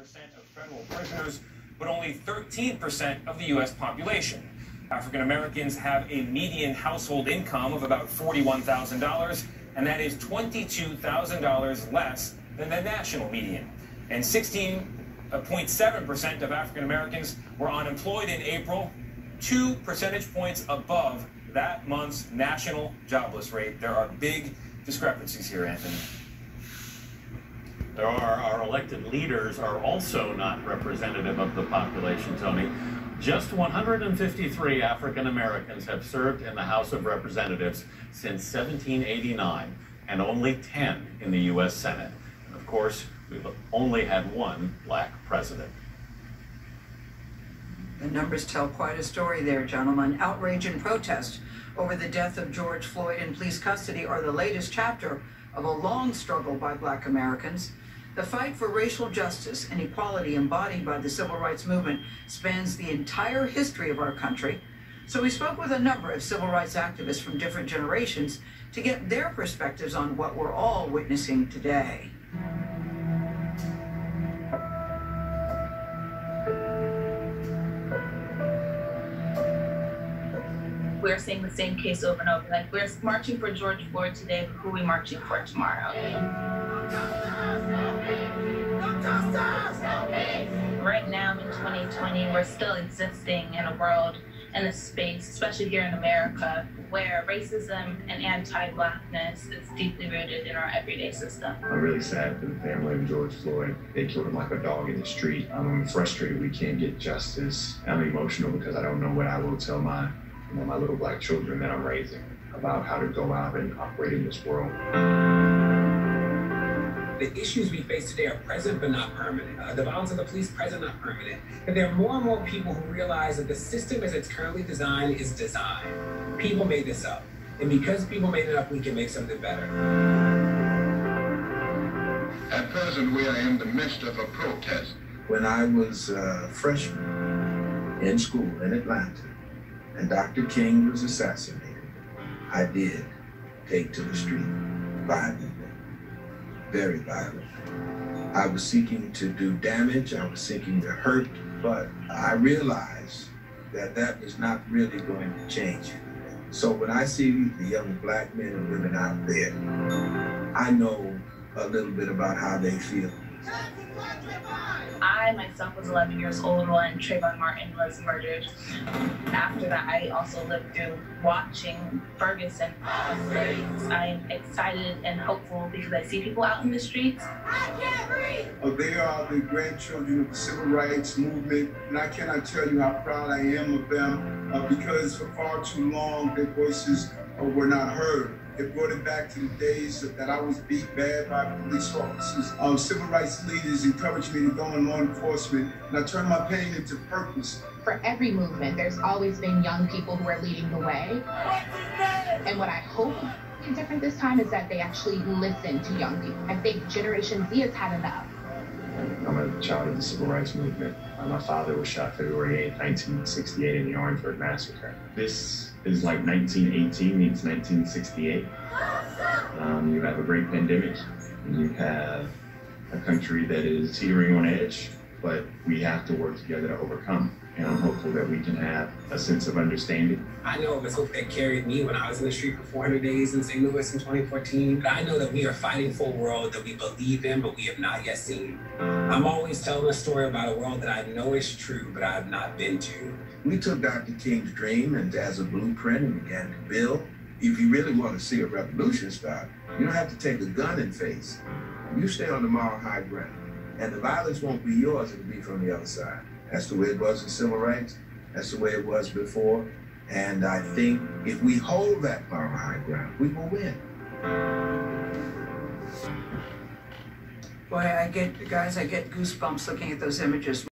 of federal prisoners, but only 13% of the U.S. population. African Americans have a median household income of about $41,000, and that is $22,000 less than the national median. And 16.7% of African Americans were unemployed in April, two percentage points above that month's national jobless rate. There are big discrepancies here, Anthony. There are our elected leaders are also not representative of the population, Tony. Just 153 African Americans have served in the House of Representatives since 1789, and only 10 in the U.S. Senate. And of course, we've only had one black president. The numbers tell quite a story there, gentlemen. Outrage and protest over the death of George Floyd in police custody are the latest chapter of a long struggle by black Americans. The fight for racial justice and equality embodied by the civil rights movement spans the entire history of our country. So we spoke with a number of civil rights activists from different generations to get their perspectives on what we're all witnessing today. We're seeing the same case over and over. Like we're marching for George Floyd today, but who are we marching for tomorrow? Right now in 2020, we're still existing in a world and a space, especially here in America, where racism and anti-blackness is deeply rooted in our everyday system. I'm really sad for the family of George Floyd. They killed him like a dog in the street. I'm frustrated we can't get justice. I'm emotional because I don't know what I will tell my, you know, my little black children that I'm raising about how to go out and operate in this world the issues we face today are present but not permanent. Uh, the violence of the police present not permanent. And there are more and more people who realize that the system as it's currently designed is designed. People made this up. And because people made it up, we can make something better. At present, we are in the midst of a protest. When I was a freshman in school in Atlanta and Dr. King was assassinated, I did take to the street violently very violently. I was seeking to do damage, I was seeking to hurt, but I realized that that was not really going to change. So when I see the young black men and women out there, I know a little bit about how they feel. I myself was 11 years old when Trayvon Martin was murdered. After that, I also lived through watching Ferguson. I'm excited and hopeful because I see people out in the streets. Oh, they are the grandchildren of the civil rights movement, and I cannot tell you how proud I am of them uh, because for far too long their voices uh, were not heard. It brought it back to the days that I was beat bad by police officers. Um, civil rights leaders encouraged me to go in law enforcement, and I turned my pain into purpose. For every movement, there's always been young people who are leading the way. And what I hope is different this time is that they actually listen to young people. I think Generation Z has had enough. Child of the civil rights movement. Uh, my father was shot February 8, 1968 in the Orangeburg Massacre. This is like 1918 meets 1968. Um, you have a great pandemic, and you have a country that is teetering on edge, but we have to work together to overcome. And I'm hopeful that we can have a sense of understanding. I know it was hope that carried me when I was in the street for 400 days in St. Louis in 2014. But I know that we are fighting for a world that we believe in, but we have not yet seen. I'm always telling a story about a world that I know is true, but I have not been to. We took Dr. King's dream and as a blueprint and began to build. If you really want to see a revolution start, you don't have to take a gun and face. You stay on the moral high ground. And the violence won't be yours, it'll be from the other side. That's the way it was in civil rights. That's the way it was before. And I think if we hold that moral high ground, we will win. Boy, I get, guys, I get goosebumps looking at those images.